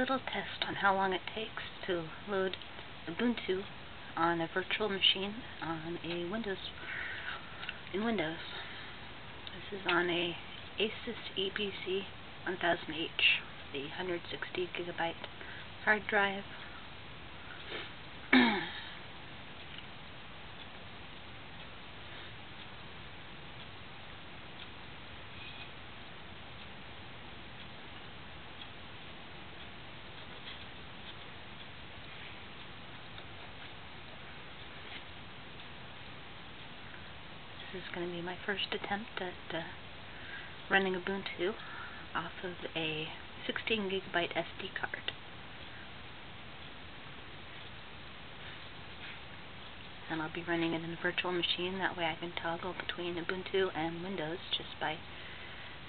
little test on how long it takes to load Ubuntu on a virtual machine on a Windows in Windows. This is on a Asus Eee PC 1000H, the 160 gigabyte hard drive. This is going to be my first attempt at uh, running Ubuntu off of a 16 gigabyte SD card. And I'll be running it in a virtual machine, that way I can toggle between Ubuntu and Windows just by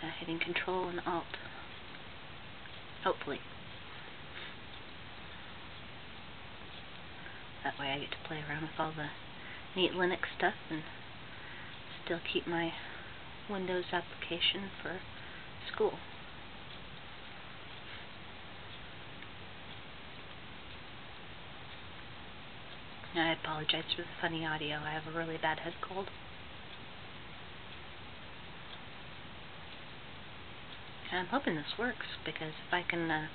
uh, hitting Control and Alt. Hopefully. That way I get to play around with all the neat Linux stuff and still keep my Windows application for school. I apologize for the funny audio. I have a really bad head cold. I'm hoping this works because if I can uh,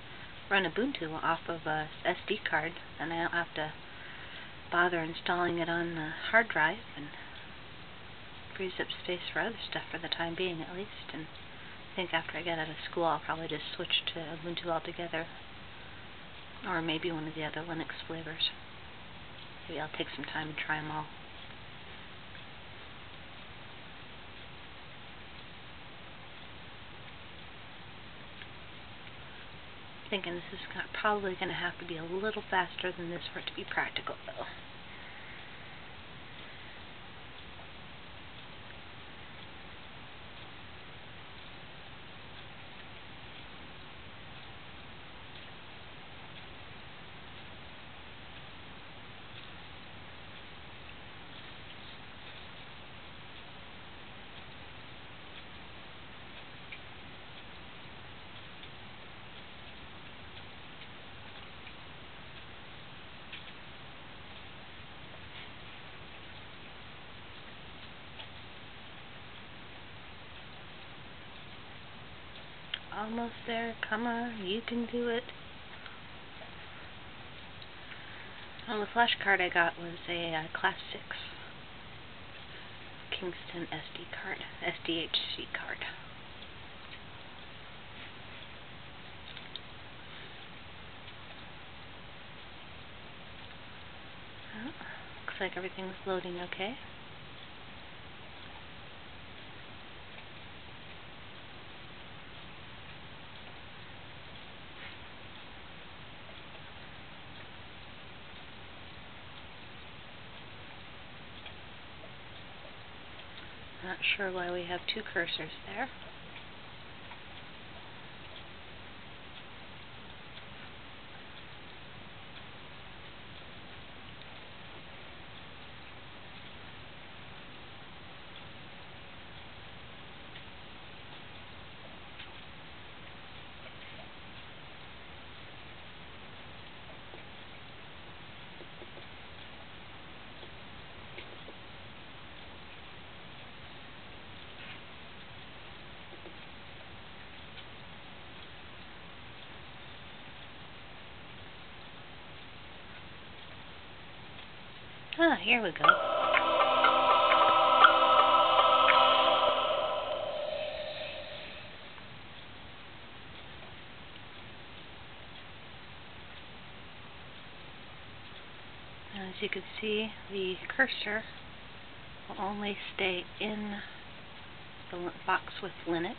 run Ubuntu off of a SD card, then I don't have to bother installing it on the hard drive and frees up space for other stuff for the time being at least. And I think after I get out of school I'll probably just switch to Ubuntu altogether. Or maybe one of the other Linux flavors. Maybe I'll take some time and try them all. Thinking this is probably going to have to be a little faster than this for it to be practical though. Almost there. Come on. You can do it. Well, the flash card I got was a uh, Class 6 Kingston SD card, SDHC card. Well, looks like everything's loading okay. Not sure why we have two cursors there. Ah, here we go. As you can see, the cursor will only stay in the box with Linux,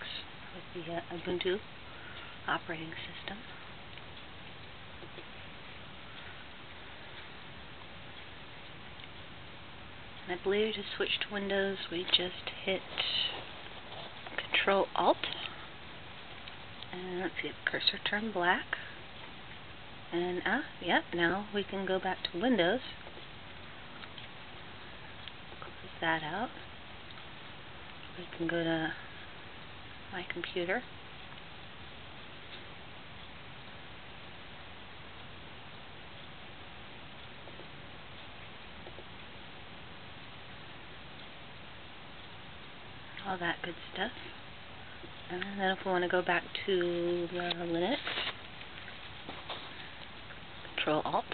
with the uh, Ubuntu operating system. I believe to switch to Windows, we just hit Control Alt. And let's see, cursor turned black. And ah, yep, now we can go back to Windows. Close that out. We can go to my computer. All that good stuff. And then if we want to go back to the Linux, Control Alt.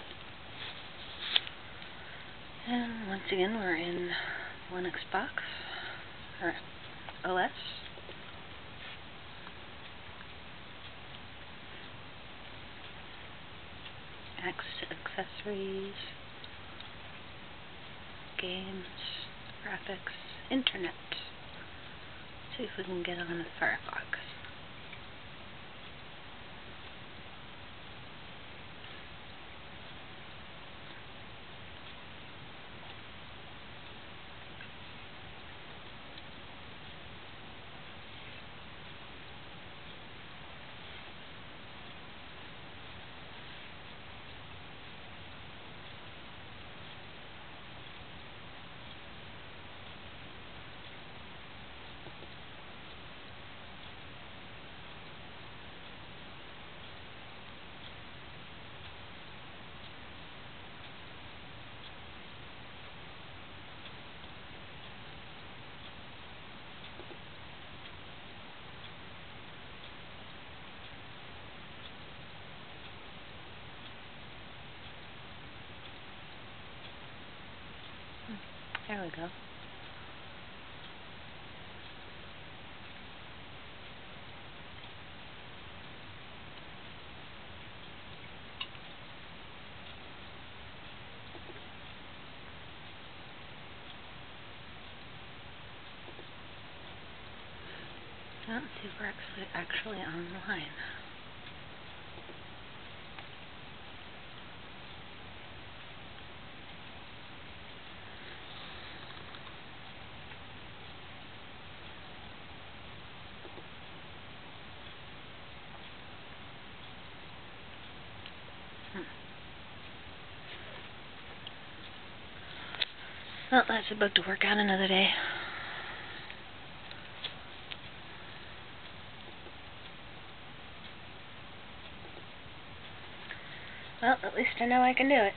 And once again, we're in Linux box, or OS. accessories, games, graphics, internet. See if we can get on a Firefox. There we go. If we're actually actually online. Well, that's a book to work out another day. Well, at least I know I can do it.